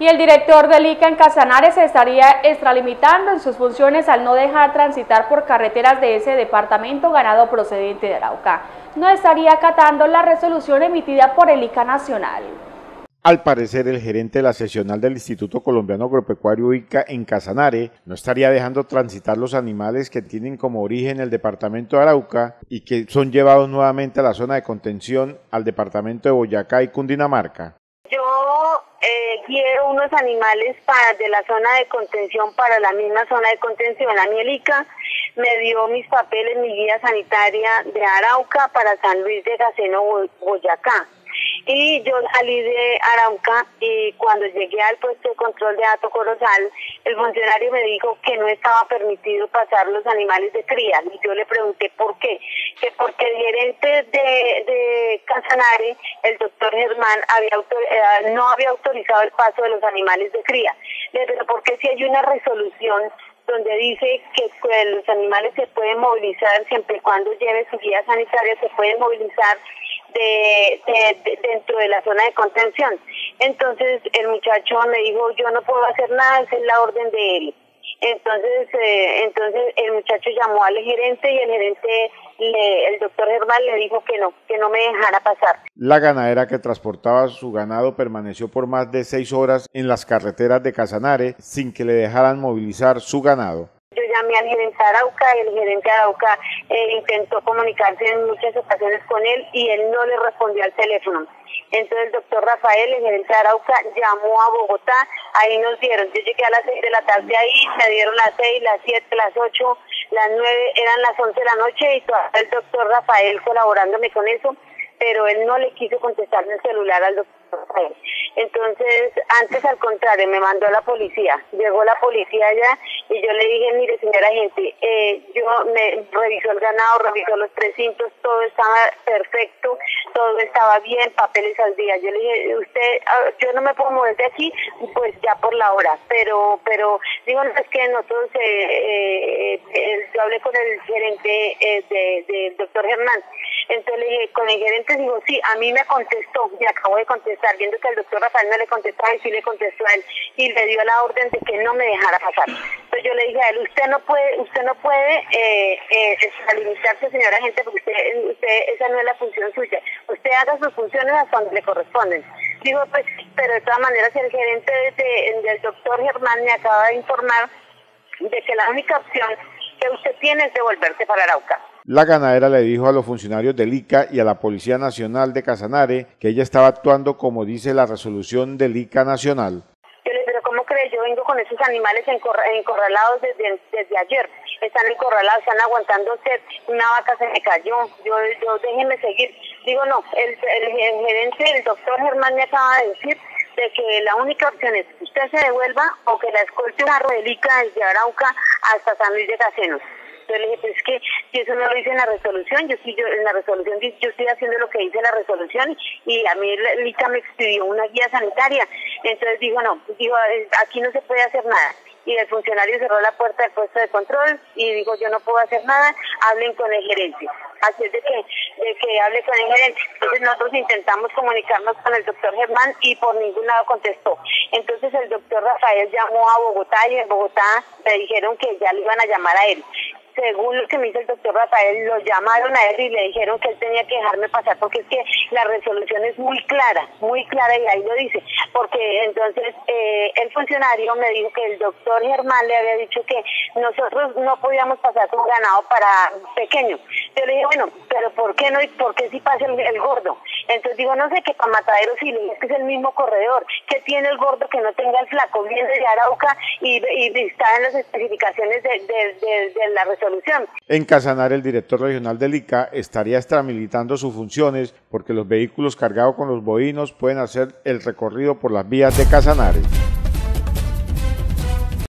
Y el director del ICA en Casanare se estaría extralimitando en sus funciones al no dejar transitar por carreteras de ese departamento ganado procedente de Arauca. No estaría acatando la resolución emitida por el ICA Nacional. Al parecer, el gerente de la sesional del Instituto Colombiano Agropecuario ICA en Casanare no estaría dejando transitar los animales que tienen como origen el departamento de Arauca y que son llevados nuevamente a la zona de contención al departamento de Boyacá y Cundinamarca. Quiero unos animales para de la zona de contención para la misma zona de contención. La mielica me dio mis papeles, mi guía sanitaria de Arauca para San Luis de Gaceno, Boyacá. Y yo salí de Arauca y cuando llegué al puesto de control de dato corozal, el funcionario me dijo que no estaba permitido pasar los animales de cría. Y yo le pregunté por qué. Que porque el gerente de, de Casanare, el doctor Germán, había eh, no había autorizado el paso de los animales de cría. Le dije, porque si hay una resolución donde dice que los animales se pueden movilizar siempre y cuando lleve su guía sanitaria, se pueden movilizar de, dentro de la zona de contención. Entonces el muchacho me dijo, yo no puedo hacer nada, esa es la orden de él. Entonces, eh, entonces el muchacho llamó al gerente y el gerente, el doctor Germán le dijo que no, que no me dejara pasar. La ganadera que transportaba su ganado permaneció por más de seis horas en las carreteras de Casanare sin que le dejaran movilizar su ganado llamé al gerente Arauca el gerente Arauca eh, intentó comunicarse en muchas ocasiones con él y él no le respondió al teléfono. Entonces el doctor Rafael, el gerente Arauca, llamó a Bogotá, ahí nos dieron, yo llegué a las seis de la tarde ahí, me dieron las seis, las siete, las ocho, las nueve, eran las once de la noche y el doctor Rafael colaborándome con eso, pero él no le quiso contestar el celular al doctor Entonces, antes al contrario, me mandó la policía. Llegó la policía allá y yo le dije, mire señora gente, eh, yo me revisó el ganado, revisó los precintos, todo estaba perfecto, todo estaba bien, papeles al día. Yo le dije, usted, ah, yo no me puedo mover de aquí, pues ya por la hora, pero, pero digo, es que nosotros, eh, eh, yo hablé con el gerente del de, doctor Germán, entonces le dije, con el gerente digo, sí, a mí me contestó, me acabo de contestar, viendo que el doctor Rafael no le contestaba y sí le contestó a él y le dio la orden de que no me dejara pasar. Entonces yo le dije a él, usted no puede, usted no puede eh, eh, señora gente, porque usted, usted, esa no es la función suya. Usted haga sus funciones hasta donde le corresponden. Digo, pues, pero de todas maneras el gerente del doctor Germán me acaba de informar de que la única opción que usted tiene es devolverse para Arauca. La ganadera le dijo a los funcionarios del ICA y a la Policía Nacional de Casanare que ella estaba actuando como dice la resolución del ICA Nacional. Yo le dije, pero ¿cómo cree? Yo vengo con esos animales encorralados desde, ayer. Están encorralados, están aguantando sed. Una vaca se me cayó. Yo, yo déjenme seguir. Digo, no, el, gerente, el doctor Germán me acaba de decir de que la única opción es que usted se devuelva o que la escolte una ICA desde Arauca hasta San Luis de Casenos. Yo le dije, pues es que si eso no lo dice en la resolución, yo sí, en la resolución yo estoy haciendo lo que dice la resolución y a mí el me expidió una guía sanitaria. Entonces dijo, no, dijo, eh, aquí no se puede hacer nada y el funcionario cerró la puerta del puesto de control y dijo yo no puedo hacer nada, hablen con el gerente. Así es de que, de que hable con el gerente. Entonces nosotros intentamos comunicarnos con el doctor Germán y por ningún lado contestó. Entonces el doctor Rafael llamó a Bogotá y en Bogotá me dijeron que ya le iban a llamar a él según lo que me dice el doctor Rafael, lo llamaron a él y le dijeron que él tenía que dejarme pasar porque es que la resolución es muy clara, muy clara y ahí lo dice. Porque entonces eh, el funcionario me dijo que el doctor Germán le había dicho que nosotros no podíamos pasar con ganado para pequeño. Yo le dije, bueno, pero ¿por qué no por qué si pasa el, gordo? Entonces digo, no sé, que para Matadero sí, es que es el mismo corredor. que tiene el gordo que no tenga el flaco? Viene de Arauca y, está en las especificaciones de, la resolución en Casanar, el director regional del ICA estaría extramilitando sus funciones porque los vehículos cargados con los bovinos pueden hacer el recorrido por las vías de Casanares.